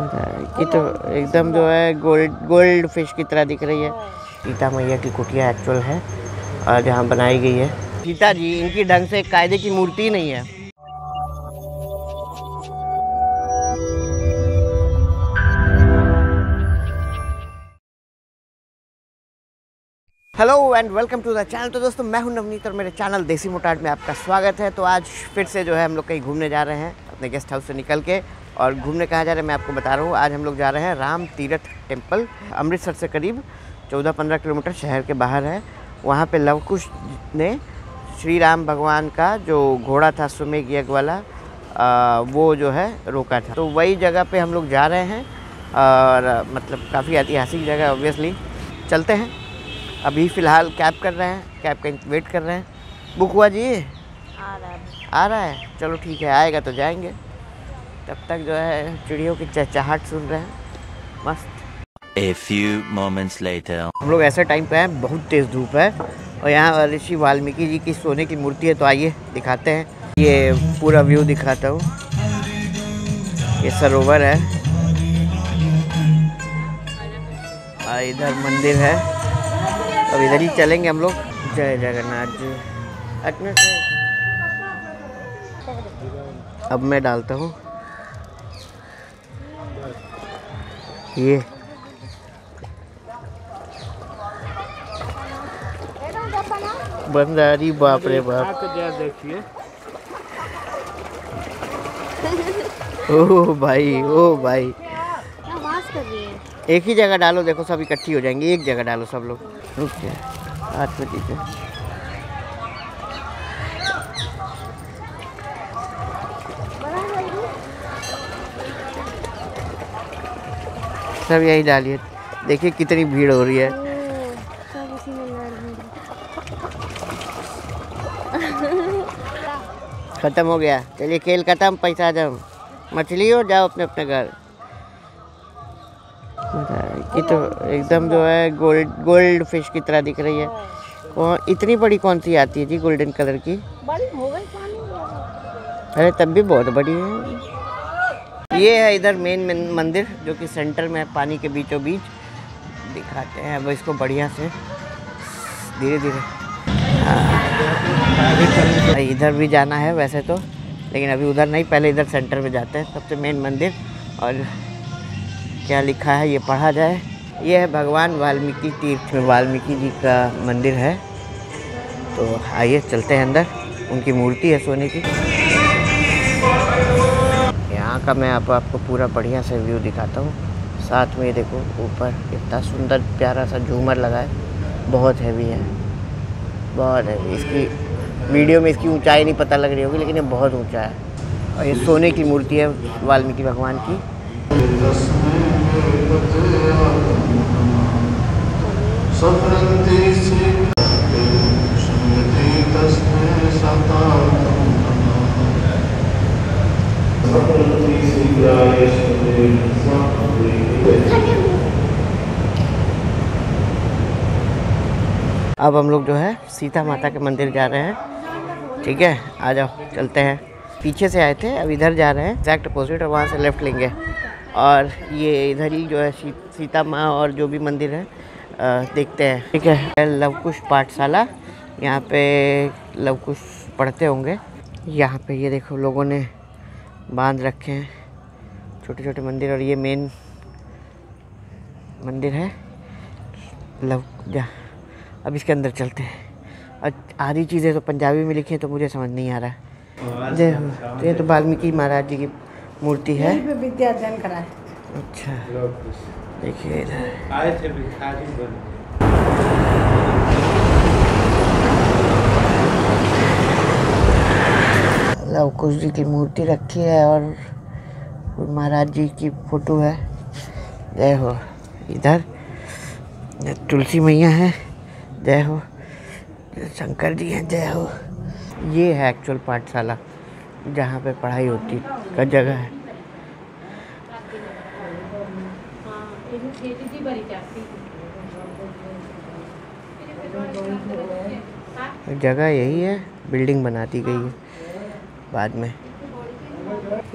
कि तो एकदम जो है गोल्ड गोल्ड फ़िश की तरह दिख रही है। सीता मैया की कुटिया एक्चुअल है, और जहाँ बनाई गई है। सीता जी, इनकी ढंग से कायदे की मूर्ति नहीं है। Hello and welcome to the channel तो दोस्तों मैं हूँ नवनीत और मेरे चैनल देसी मोटाट में आपका स्वागत है। तो आज फिर से जो है हम लोग कहीं घूमने जा रहे हैं अपने गेस्ट हाउस से निकल के। और घूमने कहाँ जा रहे हैं मैं आपको बता रहा हूँ। आज हम लोग जा रहे हैं राम तीरथ टेंपल अमृतसर से करीब 14-15 किलोमीटर शहर के बाहर है। वहाँ पर लवकुश ने श्री राम भगवान का जो घोड़ा था सुमेघ यज्ञ वाला आ, वो जो है रोका था। तो वही जगह पे हम लोग जा रहे हैं और मतलब काफ़ी ऐतिहासिक जगह ऑब्वियसली चलते हैं। अभी फ़िलहाल कैब कर रहे हैं कैब का वेट कर रहे हैं। बुक हुआ जी आ रहा है। आ रहा है? चलो ठीक है आएगा तो जाएँगे। तब तक जो है चिड़ियों की चहचहाट सुन रहे हैं। मस्त। A few moments later. हम लोग ऐसे टाइम पे हैं बहुत तेज़ धूप है। और यहाँ ऋषि वाल्मीकि जी की सोने की मूर्ति है तो आइए दिखाते हैं। ये पूरा व्यू दिखाता हूँ। ये सरोवर है। और इधर मंदिर है। अब इधर ही चलेंगे हम लोग। जय जगन्नाथ जी। अब मैं डालता हूँ। ये। बंदारी बाप रे बाप। देखिए। ओ भाई ओ भाई। रही एक ही जगह डालो, देखो सब इकट्ठी हो जाएँगी। एक जगह डालो सब लोग। रुक जाए हाथ में दीजिए सब यही डालिए। देखिए कितनी भीड़ हो रही है। ख़त्म हो गया। चलिए खेल ख़त्म, पैसा जम मछली हो जाओ अपने अपने घर। कि तो एकदम जो है गोल्ड गोल्ड फ़िश की तरह दिख रही है। कौन इतनी बड़ी कौन सी आती है जी गोल्डन कलर की? अरे तब भी बहुत बड़ी है। ये है इधर मेन मंदिर जो कि सेंटर में है पानी के बीचों बीच दिखाते हैं अब इसको बढ़िया से। धीरे धीरे हाँ। इधर भी जाना है वैसे तो लेकिन अभी उधर नहीं पहले इधर सेंटर में जाते हैं। सबसे मेन मंदिर और क्या लिखा है ये पढ़ा जाए। ये है भगवान वाल्मीकि तीर्थ में। वाल्मीकि जी का मंदिर है। तो आइए चलते हैं अंदर। उनकी मूर्ति है सोने की। यहाँ का मैं आप, आपको पूरा बढ़िया से व्यू दिखाता हूँ। साथ में देखो ऊपर इतना सुंदर प्यारा सा झूमर लगा है। बहुत हैवी है। बहुत हैवी इसकी वीडियो में इसकी ऊंचाई नहीं पता लग रही होगी लेकिन ये बहुत ऊँचा है। और ये सोने की मूर्ति है वाल्मीकि भगवान की। अब हम लोग जो है सीता माता के मंदिर जा रहे हैं। ठीक है, आ जाओ, चलते हैं। पीछे से आए थे, अब इधर जा रहे हैं। एग्जैक्ट अपोजिट और वहाँ से लेफ़्ट लेंगे। और ये इधर ही जो है सी, सीता माँ और जो भी मंदिर है आ, देखते हैं। ठीक है लवकुश पाठशाला। यहाँ पे लवकुश पढ़ते होंगे। यहाँ पे ये देखो लोगों ने बाँध रखे हैं। छोटे छोटे मंदिर और ये मेन मंदिर है। लव जा अब इसके अंदर चलते हैं। और आधी चीज़ें तो पंजाबी में लिखी हैं तो मुझे समझ नहीं आ रहा है। जय हो तो ये तो वाल्मीकि महाराज जी की मूर्ति है। विद्या अध्ययन करा है अच्छा। देखिए इधर। आए थे भिखारी बन लव कुश जी की मूर्ति रखी है और महाराज जी की फ़ोटो है। जय हो। इधर। तुलसी मैया है। जय हो। शंकर जी हैं। जय हो। ये है एक्चुअल पाठशाला। जहाँ पे पढ़ाई होती का जगह है। जगह यही है, बिल्डिंग बना दी गई है बाद में।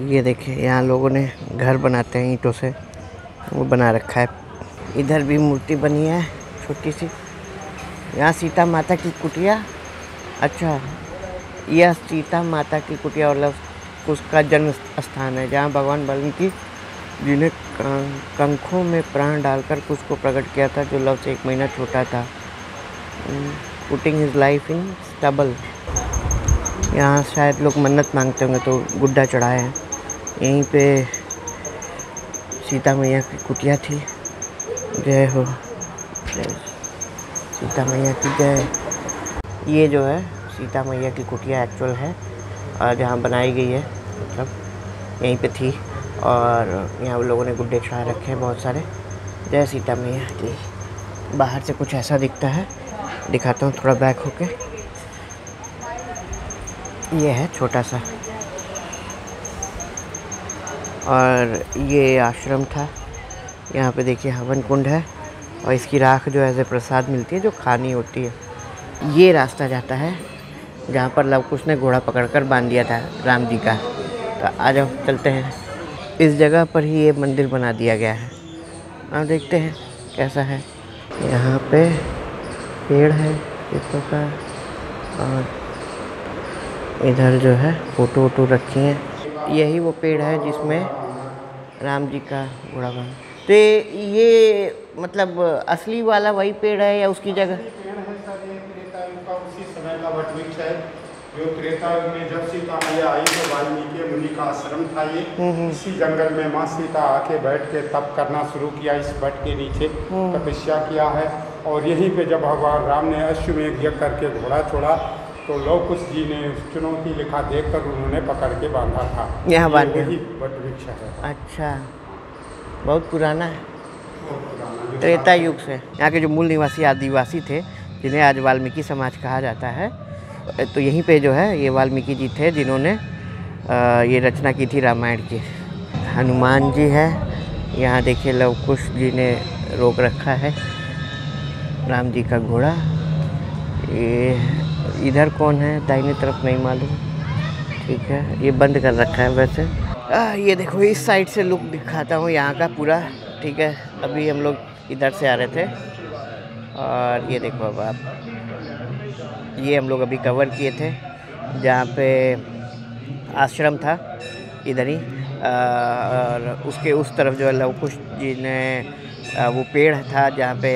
ये देखिए, यहाँ लोगों ने घर बनाते हैं ईंटों से, वो बना रखा है। इधर भी मूर्ति बनी है, छोटी सी। यहाँ सीता माता की कुटिया। अच्छा यह सीता माता की कुटिया मतलब उसका जन्म स्थान है, जहाँ भगवान वाल्मीकि जिन्हें कंखों में प्राण डालकर कुछ को प्रकट किया था, जो लव से एक महीना छोटा था। Putting his life in stubble यहाँ शायद लोग मन्नत मांगते होंगे तो गुड्डा चढ़ाए हैं। यहीं पे सीता मैया की कुटिया थी। जय हो। जय सीता मैया की जय। ये जो है सीता मैया की कुटिया एक्चुअल है और जहाँ बनाई गई है मतलब यहीं पे थी और यहाँ लोगों ने गुड्डे चढ़ा रखे हैं बहुत सारे। जय सीता मैया की बाहर से कुछ ऐसा दिखता है, दिखाता हूँ थोड़ा बैक होके। ये है छोटा सा। और ये आश्रम था। यहाँ पे देखिए हवन कुंड है और इसकी राख जो ऐसे प्रसाद मिलती है, जो खानी होती है। ये रास्ता जाता है जहाँ पर लव कुश ने घोड़ा पकड़कर बाँध दिया था राम जी का। तो आ जाओ, चलते हैं। इस जगह पर ही ये मंदिर बना दिया गया है। आप देखते हैं कैसा है। यहाँ पे पेड़ है पीपल का और इधर जो है फ़ोटो वोटो रखी हैं। यही वो पेड़ है जिसमें राम जी का घोड़ा बना। तो ये मतलब असली वाला वही पेड़ है या उसकी जगह उसी समय का वट वृक्ष है जो त्रेता युग में जब सीता मैया आई तो वाल्मीकि मुनि का आश्रम था ये। इसी जंगल में माँ सीता आके बैठ के तप करना शुरू किया इस वट के नीचे तपस्या किया है। और यहीं पे जब भगवान राम ने अश्वमेघ यज्ञ करके घोड़ा छोड़ा तो लव कुश जी ने चुनौती लिखा देखकर उन्होंने पकड़ के बांधा था। यह वही वट वृक्ष है। अच्छा। बहुत पुराना है। त्रेता युग से। यहाँ के जो मूल निवासी आदिवासी थे जिन्हें आज वाल्मीकि समाज कहा जाता है तो यहीं पे जो है ये वाल्मीकि जी थे जिन्होंने ये रचना की थी रामायण की। हनुमान जी है। यहाँ देखिए लव कुश जी ने रोक रखा है। राम जी का घोड़ा। ये इधर कौन है? दाहिनी तरफ़ नहीं मालूम। ठीक है ये बंद कर रखा है वैसे। आ, ये देखो इस साइड से लुक दिखाता हूँ यहाँ का पूरा। ठीक है अभी हम लोग इधर से आ रहे थे। और ये देखो अब आप। ये हम लोग अभी कवर किए थे, जहाँ पे आश्रम था, इधर ही और उसके उस तरफ़ जो है लवकुश जी ने वो पेड़ था जहाँ पे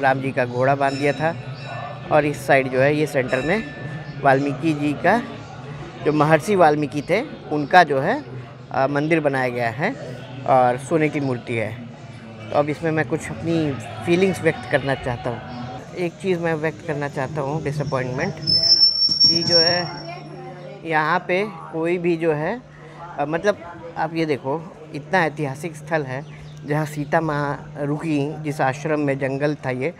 राम जी का घोड़ा बाँध दिया था, और इस साइड जो है, ये सेंटर में वाल्मीकि जी का, जो महर्षि वाल्मीकि थे, उनका जो है मंदिर बनाया गया है, और सोने की मूर्ति है। तो अब इसमें मैं कुछ अपनी फीलिंग्स व्यक्त करना चाहता हूँ। एक चीज़ मैं व्यक्त करना चाहता हूँ डिसअपॉइंटमेंट कि जो है यहाँ पे कोई भी जो है अ, मतलब आप ये देखो इतना ऐतिहासिक स्थल है जहाँ सीता माँ रुकी जिस आश्रम में जंगल था ये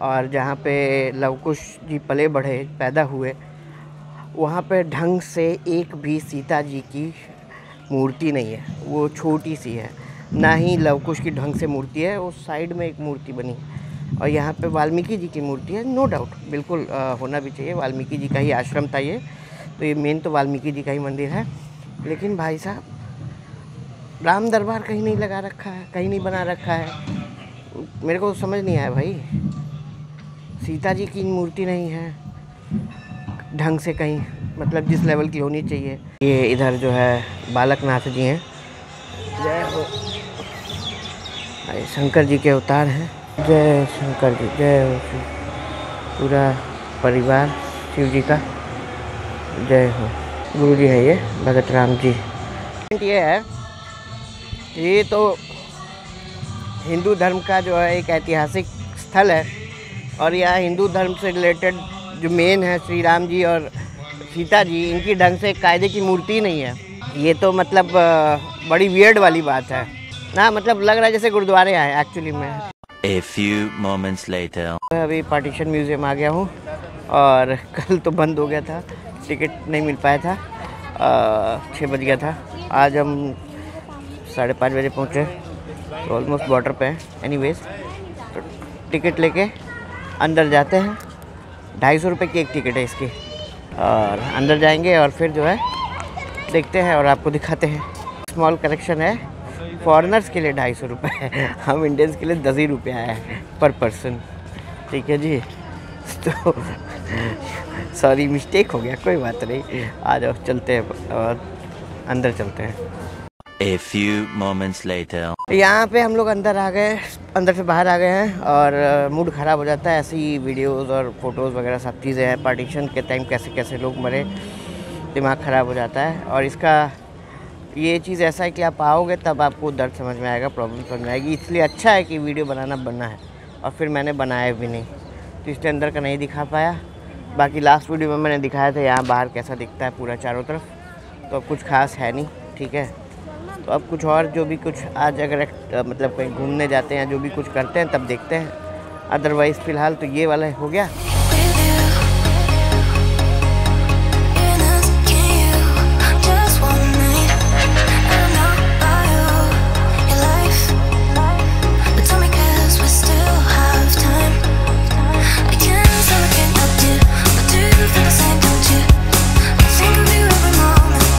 और जहाँ पे लवकुश जी पले बढ़े पैदा हुए वहाँ पे ढंग से एक भी सीता जी की मूर्ति नहीं है। वो छोटी सी है। ना ही लवकुश की ढंग से मूर्ति है उस साइड में एक मूर्ति बनी। है। और यहाँ पे वाल्मीकि जी की मूर्ति है नो डाउट बिल्कुल अ, होना भी चाहिए। वाल्मीकि जी का ही आश्रम था ये तो ये मेन तो वाल्मीकि जी का ही मंदिर है। लेकिन भाई साहब राम दरबार कहीं नहीं लगा रखा है कहीं नहीं बना रखा है। मेरे को समझ नहीं आया भाई। सीता जी की मूर्ति नहीं है ढंग से कहीं मतलब जिस लेवल की होनी चाहिए। ये इधर जो है बालकनाथ जी हैं। जय हो। शंकर जी के अवतार हैं। जय शंकर जी, जय पूरा परिवार, शिव जी का। जय हो। गुरु जी है ये, भगत राम जी। ये है ये तो हिंदू धर्म का जो है एक ऐतिहासिक स्थल है और यहाँ हिंदू धर्म से रिलेटेड जो मेन है श्री राम जी और सीता जी, इनकी ढंग से कायदे की मूर्ति नहीं है। ये तो मतलब बड़ी वियर्ड वाली बात है। ना मतलब लग रहा है जैसे गुरुद्वारे आए एक्चुअली में। A few moments later. मैं अभी पार्टीशन म्यूज़ियम आ गया हूँ और कल तो बंद हो गया था टिकट नहीं मिल पाया था। छः बज गया था। आज हम साढ़े पाँच बजे पहुँचे तो ऑलमोस्ट बॉर्डर पे हैं। एनीवेज तो टिकट लेके अंदर जाते हैं। ढाई सौ रुपये की एक टिकट है इसकी। और अंदर जाएँगे और फिर जो है, देखते हैं और आपको दिखाते हैं। स्मॉल कलेक्शन है। फॉरेनर्स के लिए ढाई सौ रुपये है। हम इंडियंस के लिए दस ही रुपया है पर पर्सन ठीक है जी? तो सॉरी मिस्टेक हो गया कोई बात नहीं। आ जाओ चलते हैं और अंदर चलते हैं। A few moments later. यहाँ पे हम लोग अंदर आ गए अंदर से बाहर आ गए हैं और मूड ख़राब हो जाता है। ऐसी वीडियोस और फ़ोटोज़ वगैरह सब चीज़ें हैं। पार्टीशन के टाइम कैसे कैसे लोग मरे दिमाग ख़राब हो जाता है। और इसका ये चीज़ ऐसा है कि आप आओगे तब आपको दर्द समझ में आएगा प्रॉब्लम समझ में आएगी। इसलिए अच्छा है कि वीडियो बनाना बनना है, और फिर मैंने बनाया भी नहीं। तो इसके अंदर का नहीं दिखा पाया। बाकी लास्ट वीडियो में मैंने दिखाया था यहाँ बाहर कैसा दिखता है पूरा चारों तरफ़। तो अब कुछ खास है नहीं, ठीक है? तो अब कुछ और जो भी कुछ आज अगर मतलब कहीं घूमने जाते हैं, जो भी कुछ करते हैं, तब देखते हैं। अदरवाइज़ फ़िलहाल तो ये वाला हो गया।